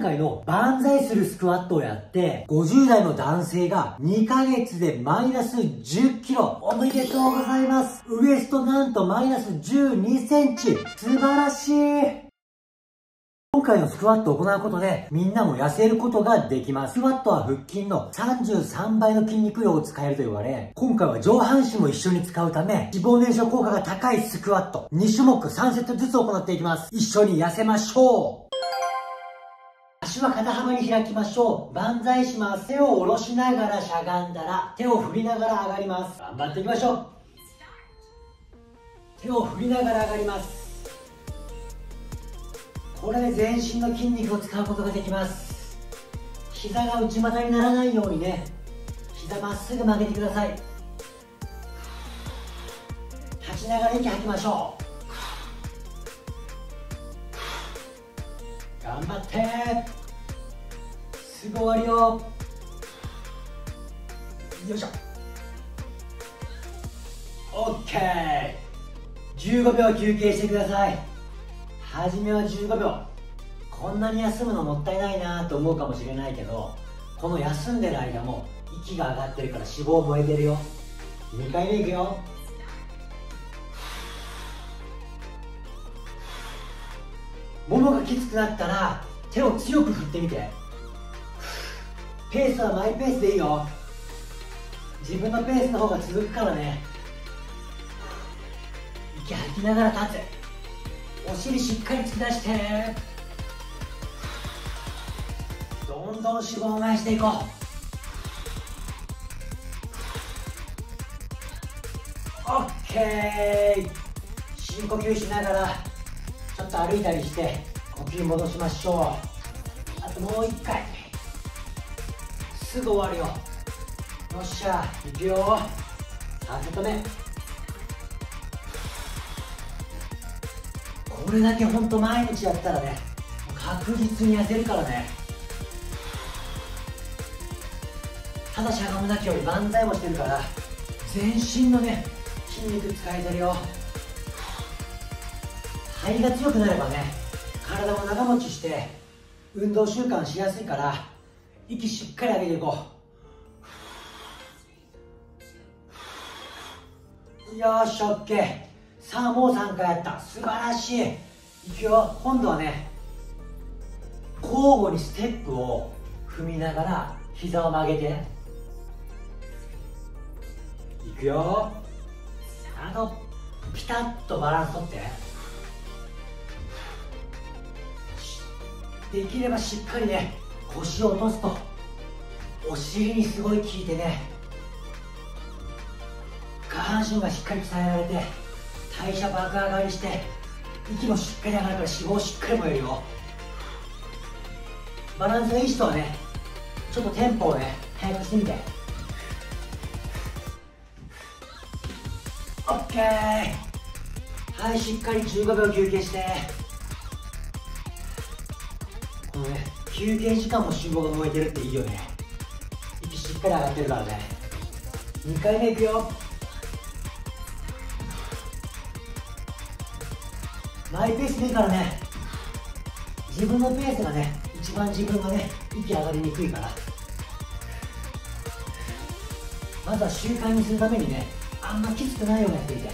今回の万歳するスクワットをやって、50代の男性が2ヶ月でマイナス10キロ。おめでとうございます。ウエストなんとマイナス12センチ。素晴らしい。今回のスクワットを行うことで、みんなも痩せることができます。スクワットは腹筋の33倍の筋肉量を使えると言われ、今回は上半身も一緒に使うため、脂肪燃焼効果が高いスクワット、2種目3セットずつ行っていきます。一緒に痩せましょう足は肩幅に開きましょう。万歳します。手を下ろしながらしゃがんだら、手を振りながら上がります。頑張っていきましょう。手を振りながら上がります。これで全身の筋肉を使うことができます膝が内股にならないようにね膝まっすぐ曲げてください立ちながら息吐きましょう頑張ってすぐ終わりよ。よいしょ。OK15 秒休憩してください。初めは15秒。こんなに休むのもったいないなと思うかもしれないけどこの休んでる間も息が上がってるから脂肪燃えてるよ。2回目いくよ。ももがきつくなったら手を強く振ってみて。ペースはマイペースでいいよ。自分のペースの方が続くからね。息吐きながら立つ。お尻しっかり突き出して。どんどん脂肪を燃やしていこう。オッケー。深呼吸しながらちょっと歩いたりして呼吸戻しましょう。あともう一回。すぐ終わるよ。よっしゃいくよ。3セット目これだけ本当毎日やったらね確実に痩せるからね。ただしゃがむだけより万歳もしてるから全身のね筋肉使えてるよ。肺が強くなればね体も長持ちして運動習慣しやすいから息しっかり上げていこう。よし OK さあもう3回やった。素晴らしい。いくよ。今度はね交互にステップを踏みながら膝を曲げて。いくよ。あとピタッとバランスとって。できればしっかりね。腰を落とすとお尻にすごい効いてね下半身がしっかり鍛えられて代謝爆上がりして息もしっかり上がるから脂肪しっかり燃えるよ。バランスがいい人はねちょっとテンポをね速くしてみて。OK はいしっかり15秒休憩して。休憩時間も脂肪が燃えてるっていいよね。息しっかり上がってるからね。2回目いくよ。マイペースでいいからね。自分のペースがね一番自分がね息上がりにくいから。まずは習慣にするためにねあんまきつくないようにやってみて。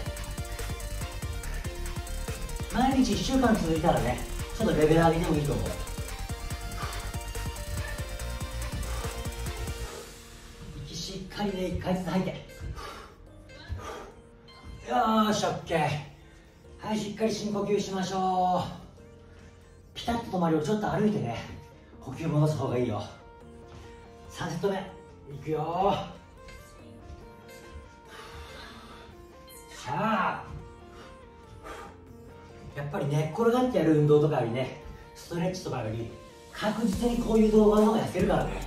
毎日1週間続いたらねちょっとレベル上げてもいいと思う。っかりね1回ずつ吐いて。よーし OK はいしっかり深呼吸しましょう。ピタッと止まるよちょっと歩いてね。呼吸戻す方がいいよ。3セット目いくよ。さあ。やっぱり寝っ転がってやる運動とかよりねストレッチとかより確実にこういう動画の方が痩せるからね。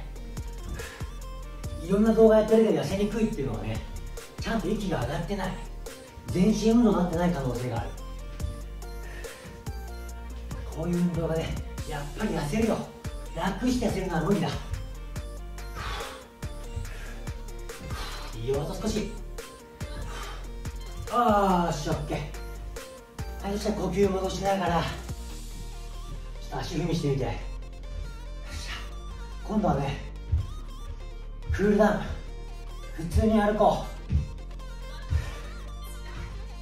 いろんな動画やってるけど痩せにくいっていうのはねちゃんと息が上がってない。全身運動になってない可能性がある。こういう運動がねやっぱり痩せるよ。楽して痩せるのは無理だ。いいよあと少し。ああし OK はいそしたら呼吸戻しながらちょっと足踏みしてみて。今度はねクールダウン。普通に歩こう。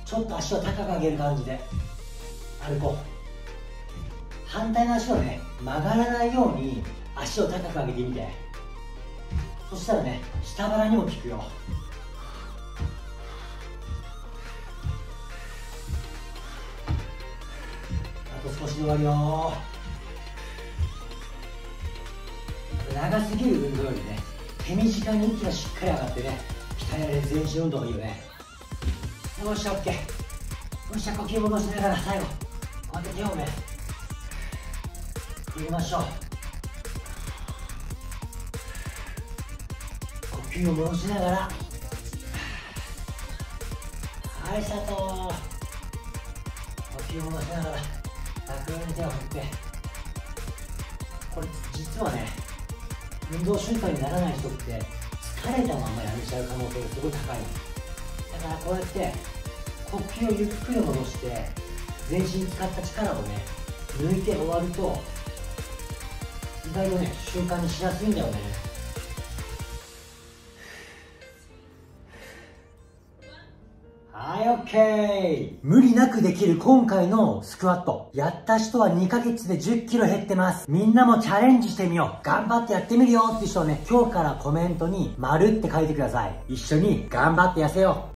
ちょっと足を高く上げる感じで。歩こう。反対の足をね曲がらないように足を高く上げてみて。そしたらね下腹にも効くよ。あと少しで終わるよ。長すぎる運動よりね手短に息がしっかり上がってね鍛えられる全身運動がいいよね。よし OK よっしゃ呼吸戻しながら最後こうやって手をね振りましょう。呼吸を戻しながらはいスター呼吸を戻しながら楽に手を振って。これ実はね運動習慣にならない人って疲れたままやめちゃう可能性がすごい高い。だからこうやって呼吸をゆっくり戻して全身使った力をね抜いて終わると意外とね習慣にしやすいんだよね。OK 無理なくできる今回のスクワット。やった人は2ヶ月で1 0キロ減ってます。みんなもチャレンジしてみよう。頑張ってやってみるよって人はね今日からコメントに丸って書いてください。一緒に頑張って痩せよう。